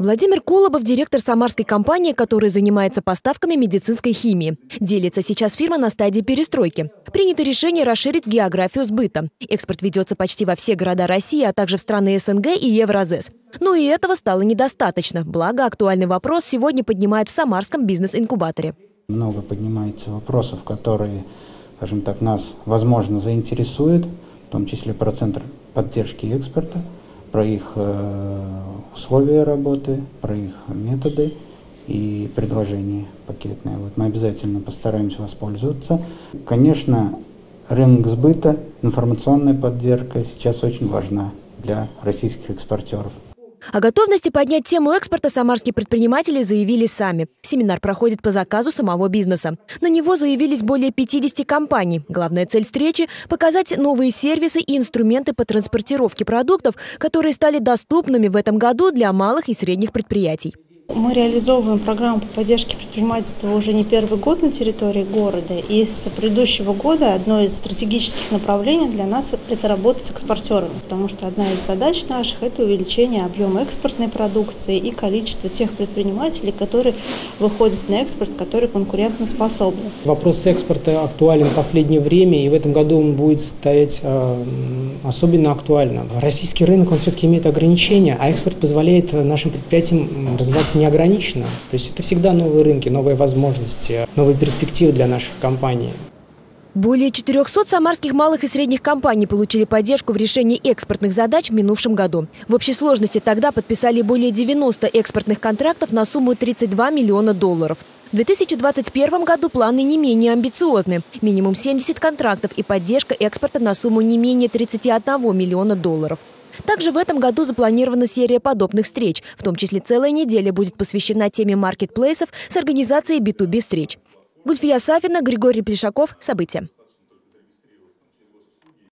Владимир Колобов – директор самарской компании, которая занимается поставками медицинской химии. Делится сейчас фирма на стадии перестройки. Принято решение расширить географию сбыта. Экспорт ведется почти во все города России, а также в страны СНГ и Евразес. Но и этого стало недостаточно. Благо, актуальный вопрос сегодня поднимает в Самарском бизнес-инкубаторе. Много поднимается вопросов, которые, скажем так, нас, возможно, заинтересуют, в том числе про центр поддержки экспорта – про их э, условия работы, про их методы и предложения пакетные. Вот мы обязательно постараемся воспользоваться. Конечно, рынок сбыта, информационная поддержка сейчас очень важна для российских экспортеров. О готовности поднять тему экспорта самарские предприниматели заявили сами. Семинар проходит по заказу самого бизнеса. На него заявились более 50 компаний. Главная цель встречи – показать новые сервисы и инструменты по транспортировке продуктов, которые стали доступными в этом году для малых и средних предприятий. Мы реализовываем программу по поддержке предпринимательства уже не первый год на территории города. И с предыдущего года одно из стратегических направлений для нас – это работа с экспортерами. Потому что одна из задач наших – это увеличение объема экспортной продукции и количество тех предпринимателей, которые выходят на экспорт, которые конкурентоспособны. Вопрос экспорта актуален в последнее время, и в этом году он будет стоять э, особенно актуально. Российский рынок, он все-таки имеет ограничения, а экспорт позволяет нашим предприятиям развиваться не ограничено. То есть это всегда новые рынки, новые возможности, новые перспективы для наших компаний. Более 400 самарских малых и средних компаний получили поддержку в решении экспортных задач в минувшем году. В общей сложности тогда подписали более 90 экспортных контрактов на сумму 32 миллиона долларов. В 2021 году планы не менее амбициозны. Минимум 70 контрактов и поддержка экспорта на сумму не менее 31 миллиона долларов. Также в этом году запланирована серия подобных встреч. В том числе целая неделя будет посвящена теме маркетплейсов с организацией B2B встреч. Гульфия Сафина, Григорий Плешаков. События.